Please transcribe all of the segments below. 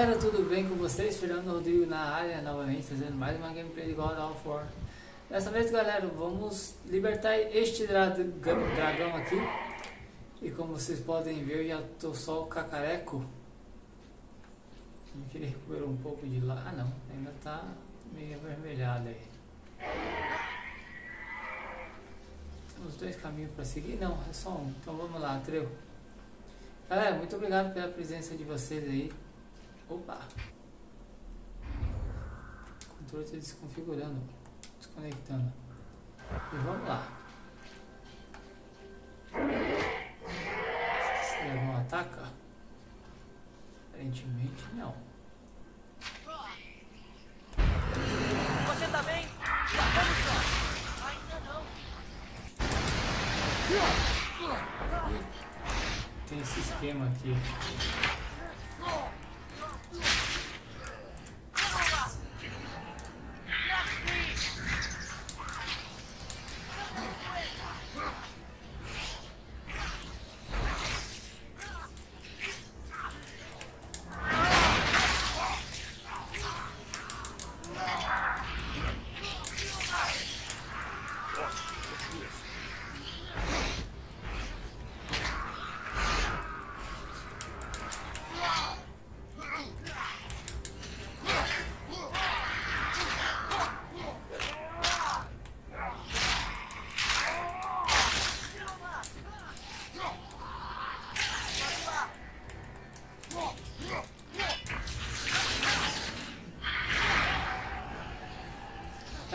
galera, tudo bem com vocês? Fernando Rodrigo na área, novamente trazendo mais uma gameplay de God of War. Dessa vez, galera, vamos libertar este dra dragão aqui. E como vocês podem ver, já tô só o cacareco. Ele recuperou um pouco de lá. Ah não, ainda tá meio avermelhado aí. Temos dois caminhos para seguir? Não, é só um. Então vamos lá, Treu. Galera, muito obrigado pela presença de vocês aí. Opa! O controle está desconfigurando, desconectando. E vamos lá. Esse dragão ataca? Aparentemente não. Você tá bem? Já vamos só. Ainda não. Tem esse esquema aqui.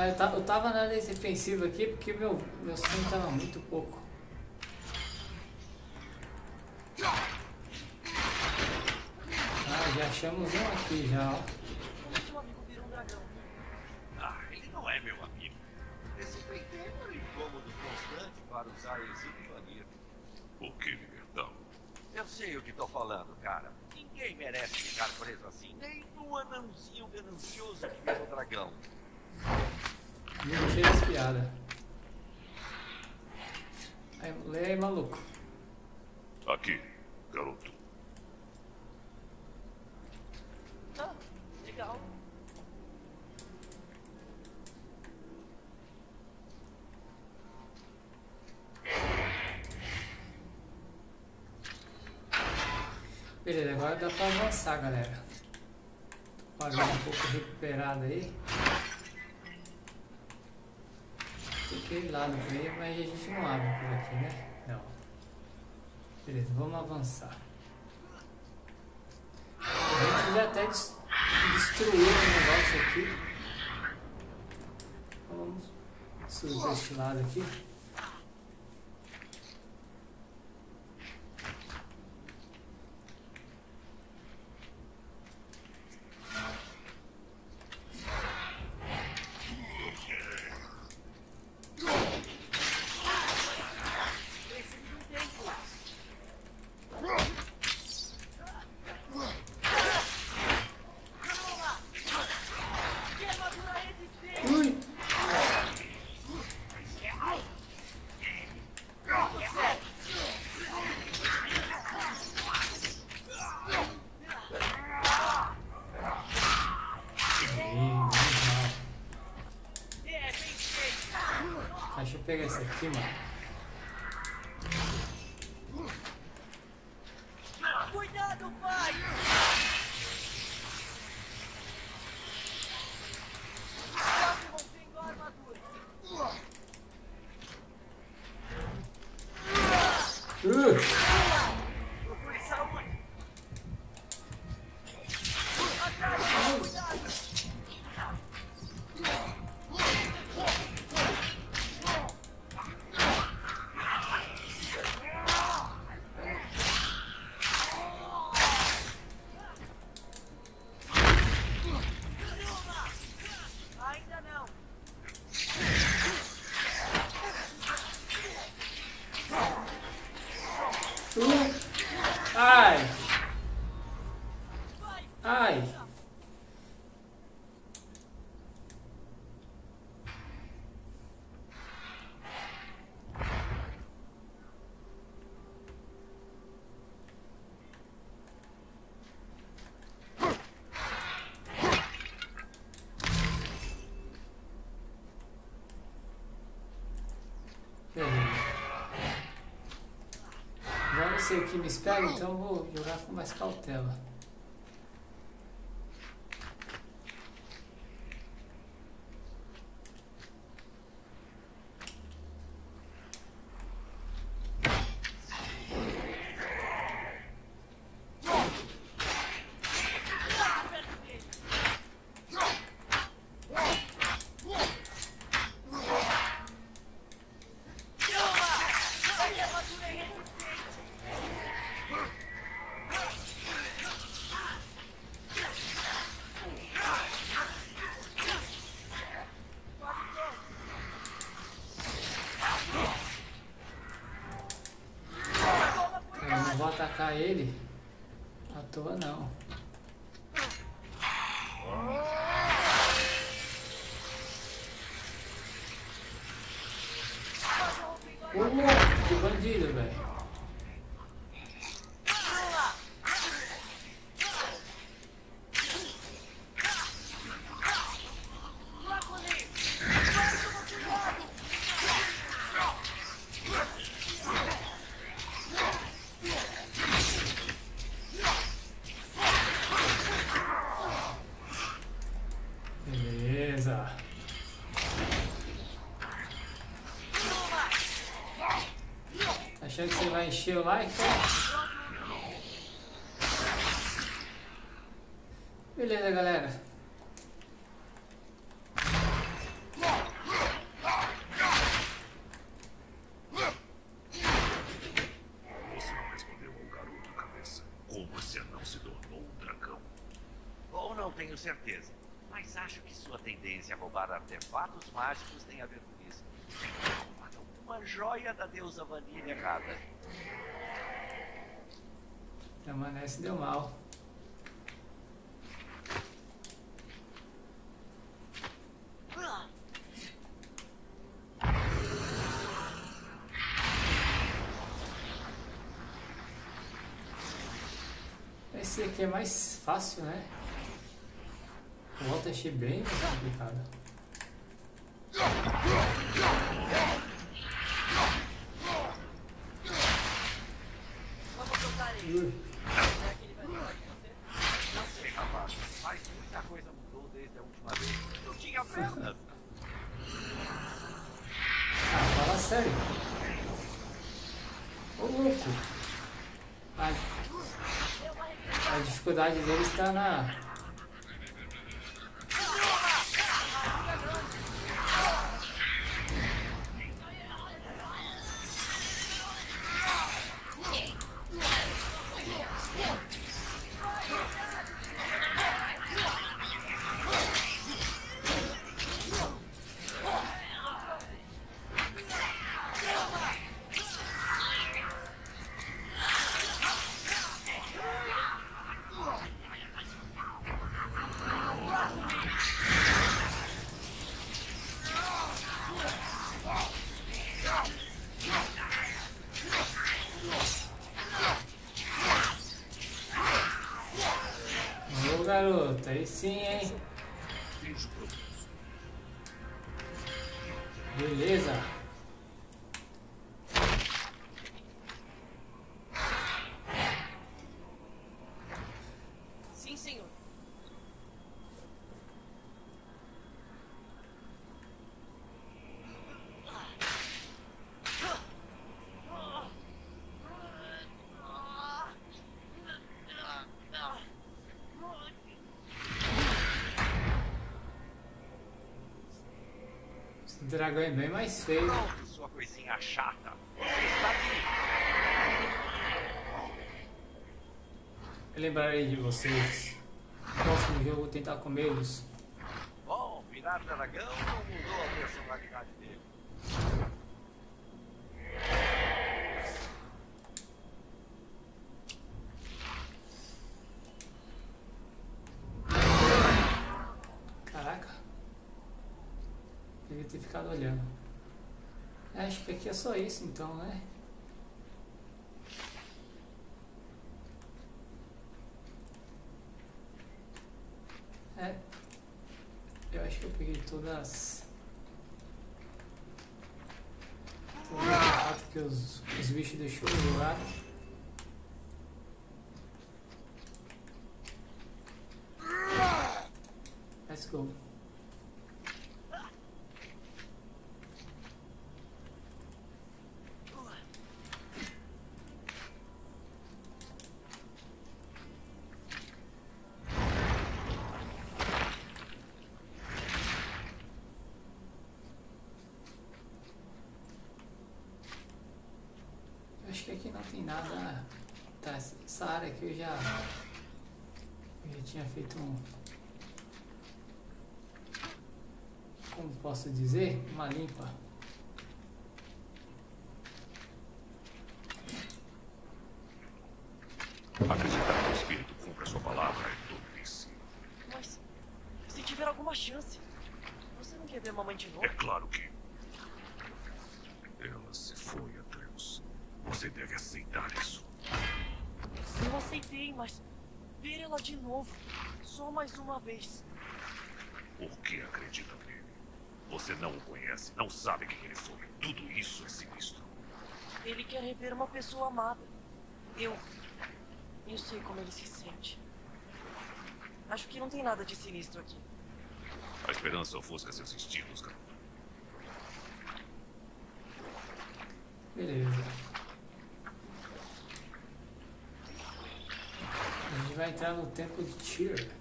Eu tava na defensiva aqui porque meu, meu sangue tava muito pouco. Ah, já achamos um aqui já, ó. Seu amigo vira um dragão. Ah, ele não é meu amigo. Esse pequeno é um incômodo constante para usar esse banir. O que, libertão? Eu sei o que tô falando, cara. Ninguém merece ficar preso assim. Nem um anãozinho ganancioso que vira o dragão. Me deixei das piadas. Aí, lê aí, maluco. Aqui, garoto. Ah, legal. Beleza, agora dá pra avançar, galera. Pagar um pouco recuperado aí. Lá no meio, mas a gente não abre por aqui, né? Não. Beleza, vamos avançar. A gente já até des destruiu o negócio aqui. Vamos subir este lado aqui. Deixa eu pegar esse aqui, mano. Cuidado, pai! Uh! Ser que me espere, então vou jogar com mais cautela. Eu não vou atacar ele à toa não. Tá que você vai encher o like? cara? Beleza, galera. Você não respondeu ao garoto cabeça. Como você não se tornou um dragão? Ou não tenho certeza. Mas acho que sua tendência a roubar artefatos mágicos tem a ver com isso. Uma joia da deusa Vanilla errada. Amanece deu mal. Esse aqui é mais fácil, né? O achei bem mais complicado. Vamos soltar ele. Ui, Será que ele vai falar com você? Não sei, rapaz. Mas muita coisa mudou desde a última vez. Eu tinha pernas. Ah, fala sério. Ô louco. A, a dificuldade dele está na. Aí sim, hein? Dragão é bem mais feio. Pronto, sua coisinha chata. Você está. Eu lembrarei de vocês. No próximo jogo eu vou tentar comê-los. Bom, virar dragão não mudou a personalidade dele. Olhando. Acho que aqui é só isso então, né? É. Eu acho que eu peguei todas. Todas as que os, os bichos deixou jogar. Acho que aqui não tem nada. Tá, essa área aqui eu já. Eu já tinha feito um. Como posso dizer? Uma limpa. Acreditar que o espírito cumpra sua palavra é tolice. Mas se tiver alguma chance, você não quer ver a mamãe de novo? É claro que. Ela se foi. Você deve aceitar isso. Eu aceitei, mas ver ela de novo, só mais uma vez. Por que acredita nele? Você não o conhece, não sabe quem ele foi. Tudo isso é sinistro. Ele quer rever uma pessoa amada. Eu. Eu sei como ele se sente. Acho que não tem nada de sinistro aqui. A esperança ofusca seus instintos, garoto. Beleza. A gente vai entrar no templo de Tyr.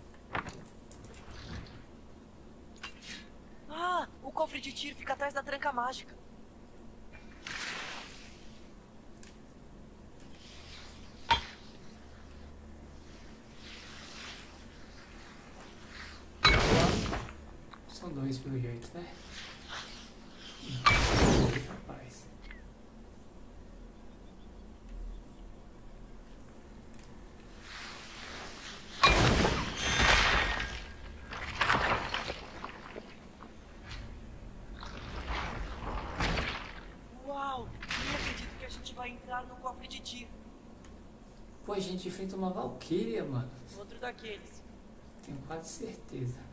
Ah, o cofre de tiro fica atrás da tranca mágica. São dois pelo jeito, né? Rapaz. Uau! Não acredito que a gente vai entrar tiro. Pô, a gente enfrenta uma Valkyria, mano. Outro daqueles. Tenho quase certeza.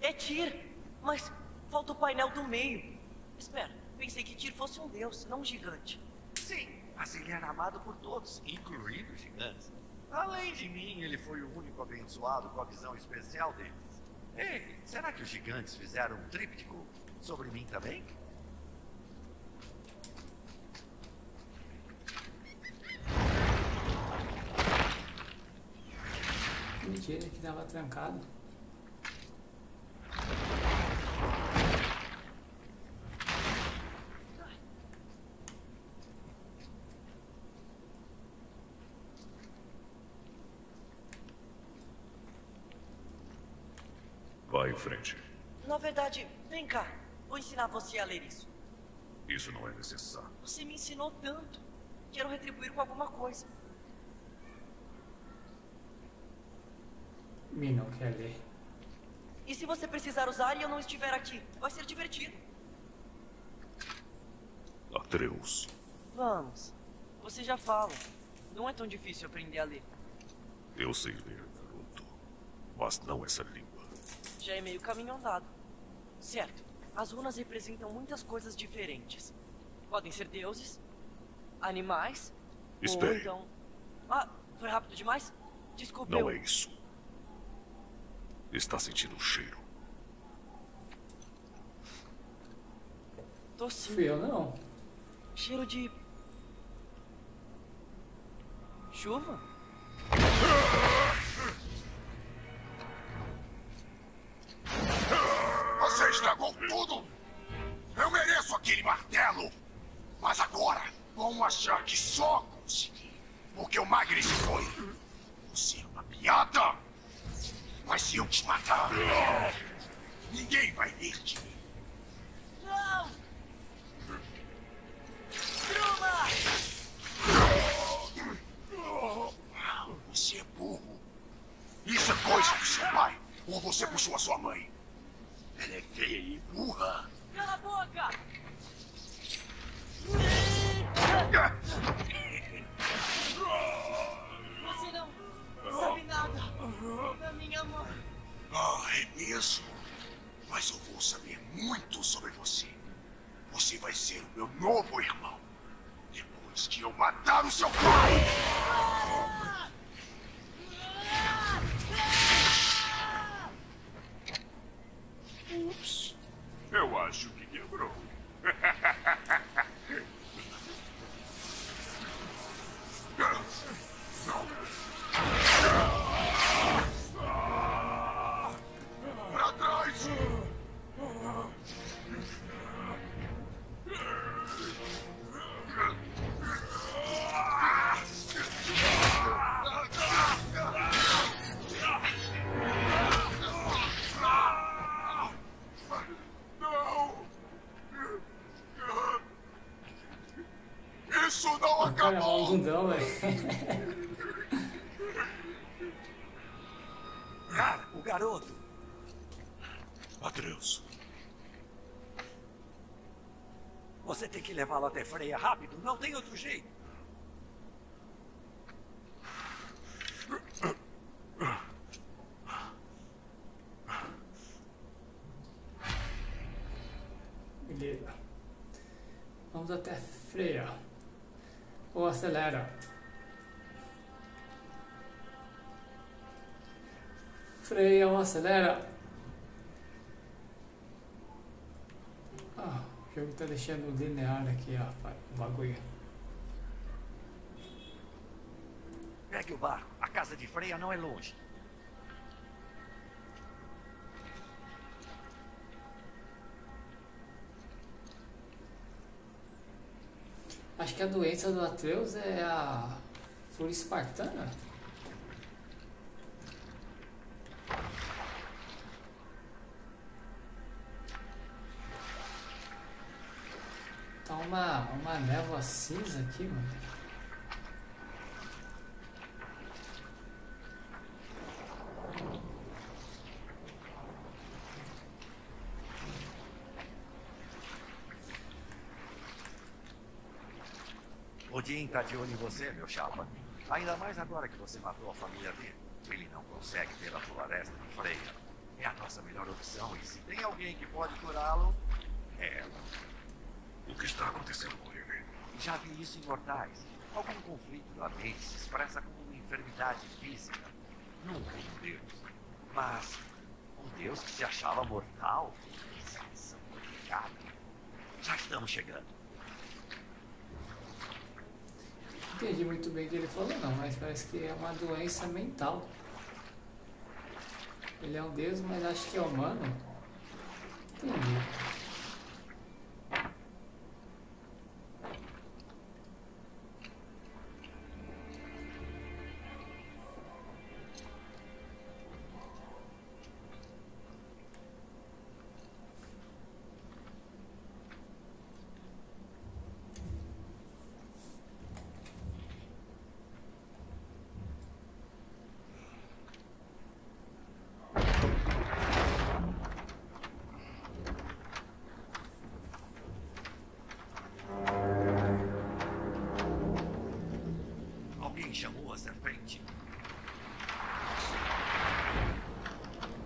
É Tyr! Mas falta o painel do meio. Espera, pensei que Tyr fosse um deus, não um gigante. Sim, mas ele era amado por todos, incluindo os gigantes. Além de mim, ele foi o único abençoado com a visão especial deles. Ei, será que os gigantes fizeram um tríptico sobre mim também? Mentira que tava trancado. Vá em frente. Na verdade, vem cá. Vou ensinar você a ler isso. Isso não é necessário. Você me ensinou tanto. Quero retribuir com alguma coisa. Me não quer ler. E se você precisar usar e eu não estiver aqui? Vai ser divertido. Atreus. Vamos. Você já fala. Não é tão difícil aprender a ler. Eu sei ler, garoto. Mas não essa língua. Já é meio caminho andado. Certo. As runas representam muitas coisas diferentes. Podem ser deuses, animais, ou Espere. então... Ah, foi rápido demais? Desculpe, Não eu... é isso. Está sentindo o cheiro. Tô sim. Fui eu não. Cheiro de... Chuva? Você estragou tudo! Eu mereço aquele martelo! Mas agora vão achar que só consegui. Porque o Magri se foi. Você é uma piada! Mas se eu te matar, ninguém vai rir de mim. Não! Bruma! Você é burro. Isso é coisa do seu pai. Ou você puxou a sua mãe. Mas eu vou saber muito sobre você. Você vai ser o meu novo irmão. Depois que eu matar o seu pai! Cara, o garoto. Atreus, Você tem que levá-lo até Freia rápido. Não tem outro jeito. Beleza. Vamos até freia. Ou acelera. Freia ou acelera. Ah, o jogo tá deixando linear aqui, ó, pai, o bagulho. Pegue o barco. A casa de Freia não é longe. Acho que a doença do Atreus é a fúria espartana. Uma, uma névoa cinza aqui, mano. Odin tá de olho em você, meu chapa. Ainda mais agora que você matou a família dele. Ele não consegue pela floresta de Freia. É a nossa melhor opção. E se tem alguém que pode curá-lo, é ela. O que está acontecendo com ele? Já vi isso em mortais. Algum conflito da mente se expressa como uma enfermidade física. Nunca um deus. Mas um deus que se achava mortal? Que situação complicada. Já estamos chegando. Entendi muito bem o que ele falou não, mas parece que é uma doença mental. Ele é um deus, mas acho que é humano. Entendi. Alguém chamou a serpente?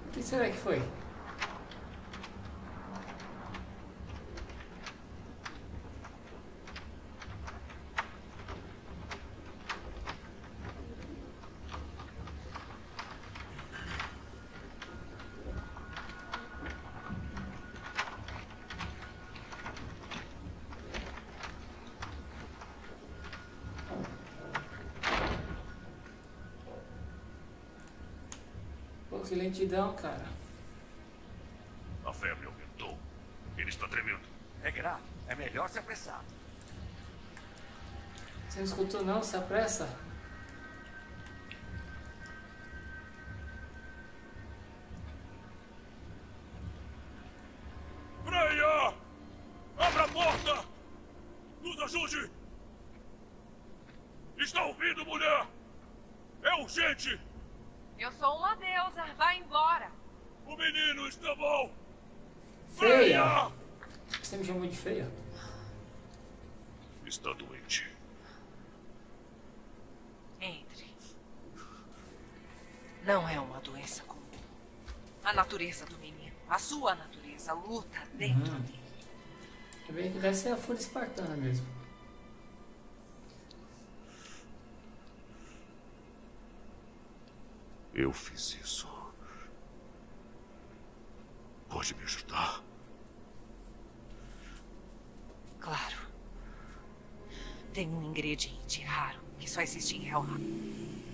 O que será que foi? Pô, que lentidão, cara. A febre aumentou. Ele está tremendo. É grave. É melhor se apressar. Você não escutou não? Se apressa? Não é uma doença comum. A natureza do menino, a sua natureza, luta dentro Uhum. dele. É bem que deve ser a fúria espartana mesmo. Eu fiz isso. Pode me ajudar? Claro. Tem um ingrediente raro que só existe em Helheim.